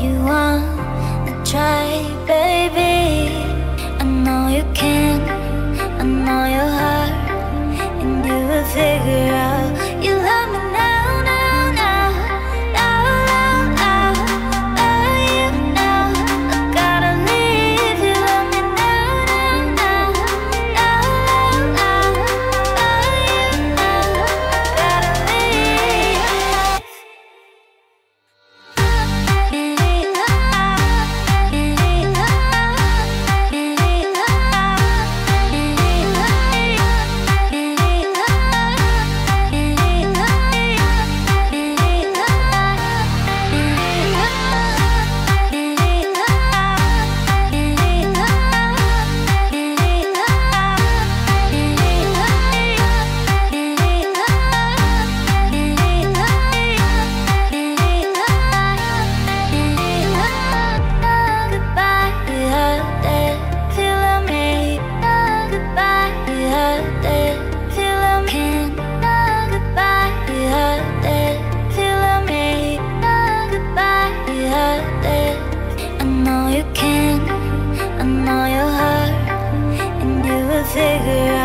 you wanna try, baby. cigarette